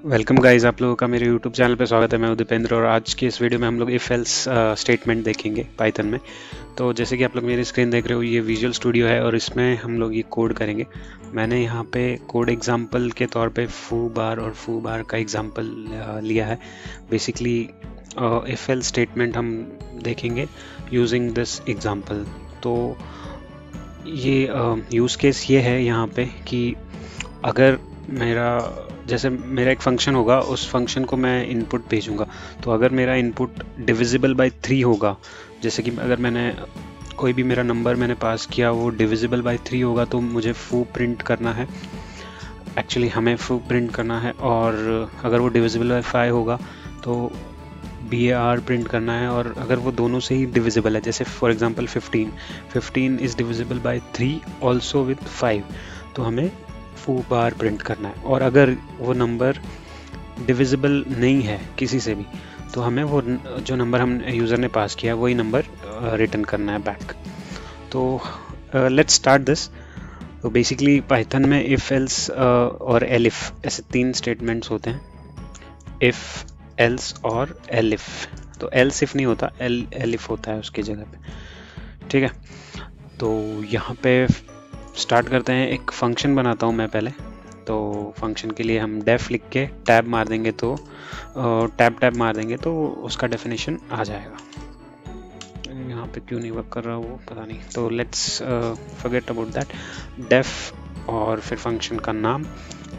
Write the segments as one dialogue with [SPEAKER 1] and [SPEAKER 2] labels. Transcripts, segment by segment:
[SPEAKER 1] Welcome guys, आप लोगों का मेरे यूट्यूब चैनल पे स्वागत है। मैं उदीपेंद्र और आज की इस वीडियो में हम लोग इफ़ एल्स स्टेटमेंट देखेंगे पाइथन में। तो जैसे कि आप लोग मेरी स्क्रीन देख रहे हो, ये विजुअल स्टूडियो है और इसमें हम लोग ये कोड करेंगे। मैंने यहाँ पे कोड एग्जांपल के तौर पे फू बार और फू बार का एग्जांपल लिया है। बेसिकली इफ़ एल स्टेटमेंट हम देखेंगे यूजिंग दिस एग्ज़ाम्पल तो ये यूज़ केस ये है यहाँ पर कि अगर मेरा जैसे मेरा एक फ़ंक्शन होगा, उस फ़ंक्शन को मैं इनपुट भेजूँगा। तो अगर मेरा इनपुट डिविजिबल बाय थ्री होगा, जैसे कि अगर मैंने कोई भी मेरा नंबर मैंने पास किया, वो डिविजिबल बाय थ्री होगा तो मुझे फू प्रिंट करना है। एक्चुअली हमें फू प्रिंट करना है, और अगर वो डिविजिबल बाय फाइव होगा तो बी ए आर प्रिंट करना है, और अगर वो दोनों से ही डिविजिबल है, जैसे for example 15 15 is divisible by three also with five तो हमें फू बार प्रिंट करना है। और अगर वो नंबर डिविजिबल नहीं है किसी से भी तो हमें वो जो नंबर हम यूज़र ने पास किया वही नंबर रिटर्न करना है बैक तो लेट्स स्टार्ट दिस तो बेसिकली पाइथन में इफ़ एल्स और एलिफ ऐसे तीन स्टेटमेंट्स होते हैं। इफ़ एल्स और एलिफ तो एल्स सिफ नहीं होता एल एलिफ होता है उसकी जगह पे। ठीक है? तो यहाँ पे स्टार्ट करते हैं। एक फ़ंक्शन बनाता हूँ मैं पहले। तो फ़ंक्शन के लिए हम डेफ लिख के टैब मार देंगे तो टैब टैब मार देंगे तो उसका डेफिनेशन आ जाएगा। यहाँ पे क्यों नहीं वर्क कर रहा वो, पता नहीं। तो let's forget about that def और फिर फ़ंक्शन का नाम।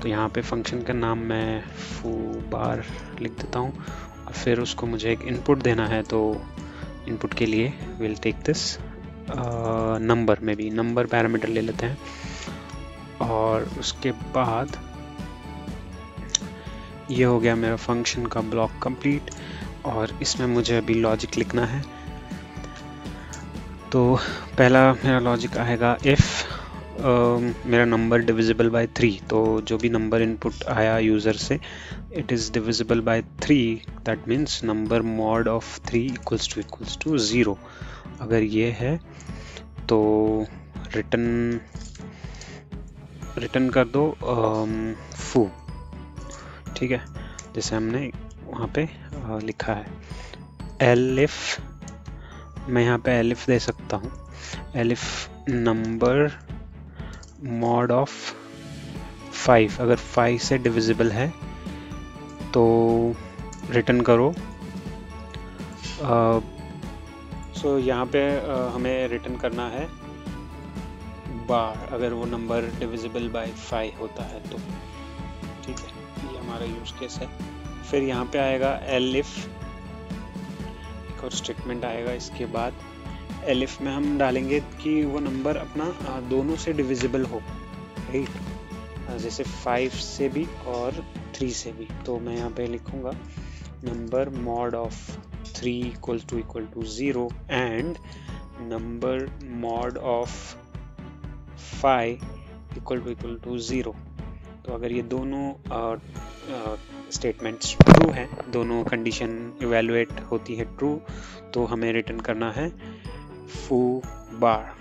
[SPEAKER 1] तो यहाँ पे फ़ंक्शन का नाम मैं फू बार लिख देता हूँ। और फिर उसको मुझे एक इनपुट देना है तो इनपुट के लिए विल टेक दिस नंबर में भी नंबर पैरामीटर ले लेते हैं। और उसके बाद ये हो गया मेरा फ़ंक्शन का ब्लॉक कंप्लीट और इसमें मुझे अभी लॉजिक लिखना है। तो पहला मेरा लॉजिक आएगा इफ़ Uh, मेरा नंबर डिविजिबल बाय थ्री तो जो भी नंबर इनपुट आया यूज़र से it is divisible by three that means number mod of three equals to equals to zero अगर ये है तो रिटर्न रिटर्न कर दो फू। ठीक है? जैसे हमने वहाँ पे लिखा है। एल एलिफ, मैं यहाँ पे एलिफ दे सकता हूँ। Elif number, mod of five. अगर फाइव से डिविजिबल है तो रिटर्न करो। सो so, यहाँ पे हमें रिटर्न करना है। बार अगर वो नंबर डिविजिबल बाय फाइव होता है तो। ठीक है ये हमारा यूज़ केस है। फिर यहाँ पे आएगा एलिफ एक और स्टेटमेंट आएगा इसके बाद। एलिफ में हम डालेंगे कि वो नंबर अपना दोनों से डिविजिबल हो। राइट जैसे फाइव से भी और थ्री से भी। तो मैं यहाँ पे लिखूँगा number mod of three equal to equal to zero and number mod of five equal to equal to zero तो अगर ये दोनों स्टेटमेंट्स ट्रू हैं दोनों कंडीशन इवेलुएट होती है ट्रू तो हमें रिटर्न करना है फू बार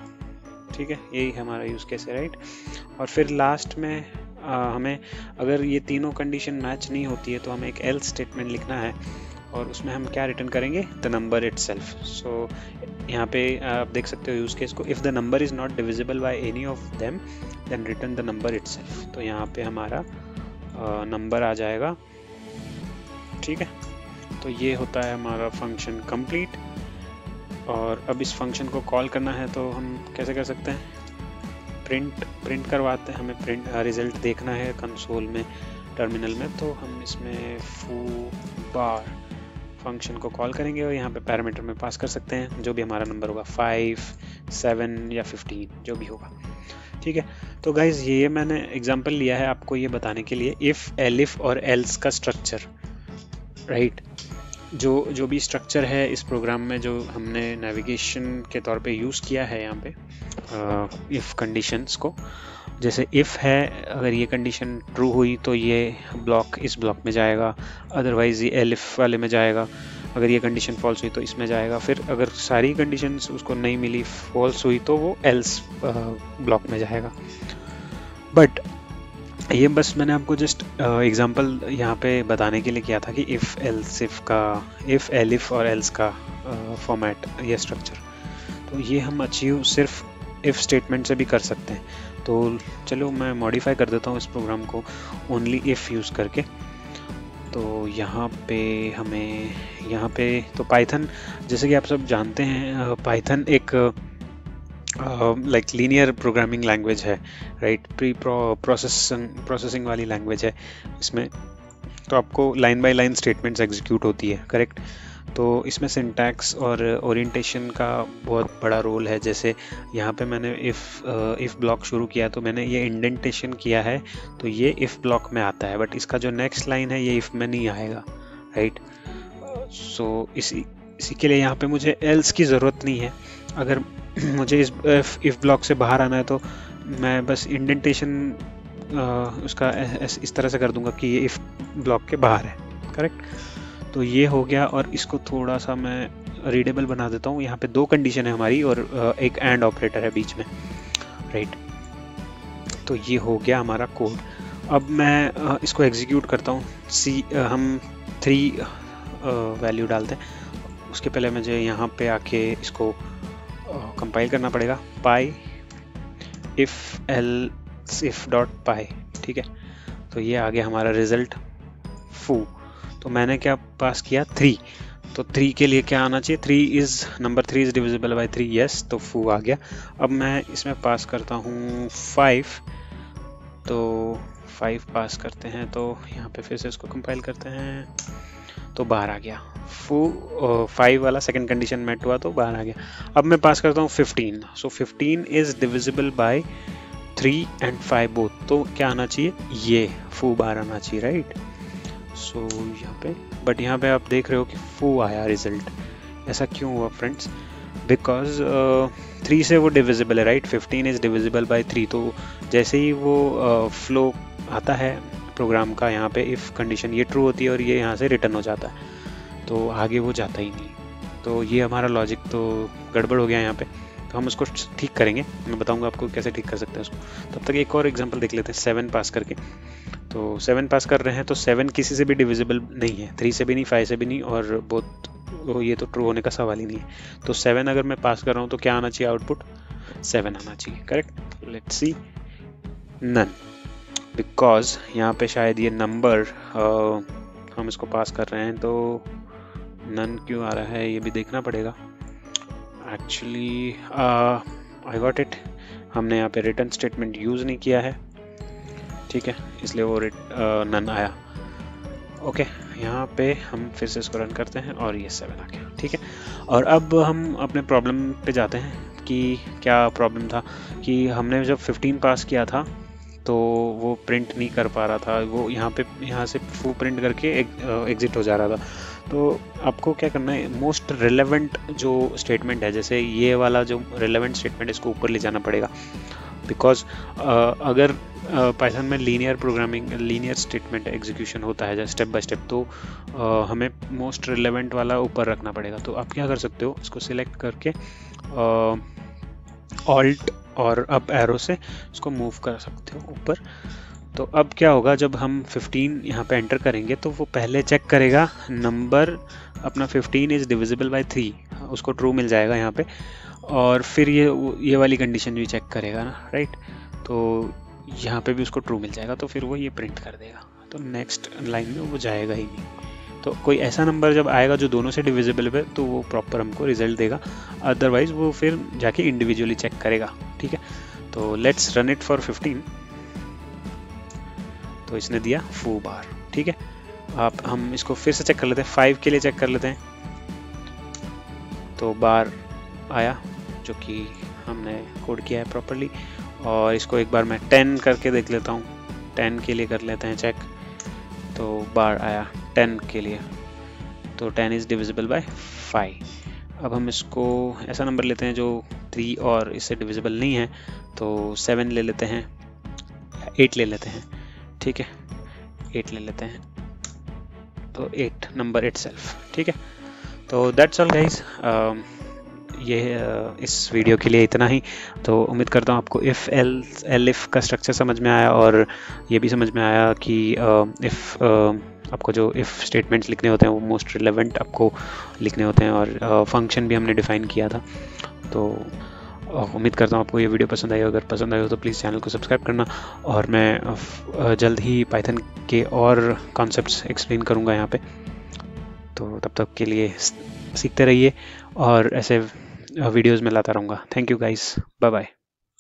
[SPEAKER 1] ठीक है? यही हमारा यूज़ केस है राइट और फिर लास्ट में आ, हमें अगर ये तीनों कंडीशन मैच नहीं होती है तो हमें एक एल स्टेटमेंट लिखना है। और उसमें हम क्या रिटर्न करेंगे? The number itself so यहाँ पे आप देख सकते हो यूज़ केस को. If the number is not divisible by any of them then return the number itself तो यहाँ पे हमारा नंबर आ जाएगा। ठीक है? तो ये होता है हमारा फ़ंक्शन कंप्लीट और अब इस फ़ंक्शन को कॉल करना है तो हम कैसे कर सकते हैं? प्रिंट प्रिंट करवाते हैं। हमें प्रिंट रिज़ल्ट देखना है कंसोल में टर्मिनल में। तो हम इसमें फू बार फ़ंक्शन को कॉल करेंगे और यहाँ पे पैरामीटर में पास कर सकते हैं, जो भी हमारा नंबर होगा फाइव सेवन या फिफ्टीन जो भी होगा। ठीक है? तो गाइज़ ये मैंने एग्ज़ाम्पल लिया है आपको ये बताने के लिए इफ़ एलिफ और एल्स का स्ट्रक्चर राइट जो जो भी स्ट्रक्चर है इस प्रोग्राम में जो हमने नेविगेशन के तौर पे यूज़ किया है यहाँ पे इफ़ कंडीशंस को। जैसे इफ़ है, अगर ये कंडीशन ट्रू हुई तो ये ब्लॉक इस ब्लॉक में जाएगा अदरवाइज़ ये एलिफ वाले में जाएगा। अगर ये कंडीशन फॉल्स हुई तो इसमें जाएगा। फिर अगर सारी कंडीशन उसको नहीं मिली फॉल्स हुई तो वो एल्स ब्लॉक में जाएगा। बट ये बस मैंने आपको जस्ट एग्जांपल यहाँ पे बताने के लिए किया था कि इफ़ एल्स इफ़ का इफ़ एलिफ और एल्स का फॉर्मेट या स्ट्रक्चर तो ये हम अचीव सिर्फ़ इफ़ स्टेटमेंट से भी कर सकते हैं. तो चलो मैं मॉडिफाई कर देता हूँ इस प्रोग्राम को ओनली इफ़ यूज़ करके. तो यहाँ पे हमें, यहाँ पे तो पाइथन जैसे कि आप सब जानते हैं पाइथन एक लाइक लीनियर प्रोग्रामिंग लैंग्वेज है राइट प्री प्रोसेसिंग प्रोसेसिंग वाली लैंग्वेज है। इसमें तो आपको line by line statements execute होती है करेक्ट तो इसमें सिंटैक्स और ओरिएंटेशन का बहुत बड़ा रोल है। जैसे यहाँ पे मैंने इफ़ इफ़ ब्लॉक शुरू किया तो मैंने ये इंडेंटेशन किया है तो ये इफ़ ब्लॉक में आता है। बट इसका जो नेक्स्ट लाइन है ये इफ़ में नहीं आएगा राइट सो so, इसी इसी के लिए यहाँ पे मुझे एल्स की ज़रूरत नहीं है। अगर मुझे इस इफ़ ब्लॉक से बाहर आना है तो मैं बस इंडेंटेशन उसका इस तरह से कर दूँगा कि ये इफ़ ब्लॉक के बाहर है। करेक्ट। तो ये हो गया और इसको थोड़ा सा मैं रीडेबल बना देता हूँ। यहाँ पे दो कंडीशन है हमारी और एक एंड ऑपरेटर है बीच में। राइट तो ये हो गया हमारा कोड अब मैं इसको एग्जीक्यूट करता हूँ। सी हम थ्री वैल्यू डालते हैं। उसके पहले मुझे यहाँ पे आके इसको कंपाइल करना पड़ेगा py if el if dot py ठीक है? तो ये आ गया हमारा रिज़ल्ट फू तो मैंने क्या पास किया? थ्री तो थ्री के लिए क्या आना चाहिए? Three is number three is divisible by three yes तो फू आ गया। अब मैं इसमें पास करता हूँ फाइव तो फाइव पास करते हैं तो यहाँ पे फिर से इसको कंपाइल करते हैं। तो बाहर आ गया। फू फाइव वाला सेकंड कंडीशन मेट हुआ तो बाहर आ गया। अब मैं पास करता हूँ fifteen so fifteen is divisible by three and five both तो क्या आना चाहिए? ये फू बाहर आना चाहिए राइट सो यहाँ पे बट यहाँ पे आप देख रहे हो कि फू आया रिज़ल्ट ऐसा क्यों हुआ फ्रेंड्स बिकॉज़ थ्री से वो डिविजिबल है right fifteen is divisible by three तो जैसे ही वो फ्लो uh, आता है प्रोग्राम का यहाँ पे इफ़ कंडीशन ये ट्रू होती है और ये यहाँ से रिटर्न हो जाता है तो आगे वो जाता ही नहीं। तो ये हमारा लॉजिक तो गड़बड़ हो गया यहाँ पे। तो हम उसको ठीक करेंगे। मैं बताऊँगा आपको कैसे ठीक कर सकते हैं उसको। तब तक एक और एग्जांपल देख लेते हैं सेवन पास करके। तो सेवन पास कर रहे हैं तो सेवन किसी से भी डिविजिबल नहीं है। थ्री से भी नहीं फाइव से भी नहीं और बहुत तो ये तो ट्रू होने का सवाल ही नहीं है। तो सेवन अगर मैं पास कर रहा हूँ तो क्या आना चाहिए आउटपुट सेवन आना चाहिए correct let's see none because यहाँ पे शायद ये नंबर हम इसको पास कर रहे हैं तो नन क्यों आ रहा है ये भी देखना पड़ेगा। एक्चुअली आई गॉट इट हमने यहाँ पे रिटर्न स्टेटमेंट यूज़ नहीं किया है। ठीक है इसलिए वो नन uh, आया। ओके okay, यहाँ पे हम फिर से इसको रन करते हैं और ये सेवन आ गया। ठीक है और अब हम अपने प्रॉब्लम पे जाते हैं कि क्या प्रॉब्लम था कि हमने जब 15 पास किया था तो वो प्रिंट नहीं कर पा रहा था। वो यहाँ पे यहाँ से फू प्रिंट करके एग्जिट हो जा रहा था। तो आपको क्या करना है मोस्ट रिलेवेंट जो स्टेटमेंट है जैसे ये वाला जो रिलेवेंट स्टेटमेंट इसको ऊपर ले जाना पड़ेगा। बिकॉज़ uh, अगर पाइथन uh, में linear programming linear statement execution होता है स्टेप बाय स्टेप तो uh, हमें मोस्ट रिलेवेंट वाला ऊपर रखना पड़ेगा। तो आप क्या कर सकते हो इसको सिलेक्ट करके ऑल्ट और अप एरो से उसको मूव कर सकते हो ऊपर। तो अब क्या होगा, जब हम 15 यहाँ पे एंटर करेंगे तो वो पहले चेक करेगा नंबर अपना 15 इज़ डिविजिबल बाय थ्री उसको ट्रू मिल जाएगा यहाँ पे। और फिर ये ये वाली कंडीशन भी चेक करेगा ना राइट तो यहाँ पे भी उसको ट्रू मिल जाएगा तो फिर वो ये प्रिंट कर देगा। तो नेक्स्ट लाइन में वो जाएगा ही। नहीं तो कोई ऐसा नंबर जब आएगा जो दोनों से डिविजिबल है तो वो प्रॉपर हमको रिज़ल्ट देगा। अदरवाइज़ वो फिर जाके इंडिविजुअली चेक करेगा। ठीक है? तो लेट्स रन इट फॉर 15 तो इसने दिया फू बार ठीक है? आप, हम इसको फिर से चेक कर लेते हैं। फाइव के लिए चेक कर लेते हैं। तो बार आया, जो कि हमने कोड किया है प्रॉपरली और इसको एक बार मैं टेन करके देख लेता हूँ। टेन के लिए कर लेते हैं चेक तो बार आया टेन के लिए। तो ten is divisible by five अब हम इसको ऐसा नंबर लेते हैं जो थ्री और इससे डिविजिबल नहीं है तो सेवन ले लेते हैं एट ले लेते हैं, ठीक है? एट ले लेते हैं तो एट नंबर इट सेल्फ ठीक है? तो दैट्स ऑल गाइज़ ये इस वीडियो के लिए इतना ही। तो उम्मीद करता हूँ आपको इफ़ एल एल इफ़ का स्ट्रक्चर समझ में आया और ये भी समझ में आया कि इफ़ आपको जो इफ़ स्टेटमेंट्स लिखने होते हैं, वो मोस्ट रिलेवेंट आपको लिखने होते हैं और फ़ंक्शन भी हमने डिफ़ाइन किया था। तो उम्मीद करता हूँ आपको ये वीडियो पसंद आई हो। अगर पसंद आई हो तो प्लीज़ चैनल को सब्सक्राइब करना और मैं जल्द ही पाइथन के और कॉन्सेप्ट्स एक्सप्लेन करूँगा यहाँ पे। तो तब तक के लिए सीखते रहिए और ऐसे वीडियोज़ में लाता रहूँगा। Thank you guys bye bye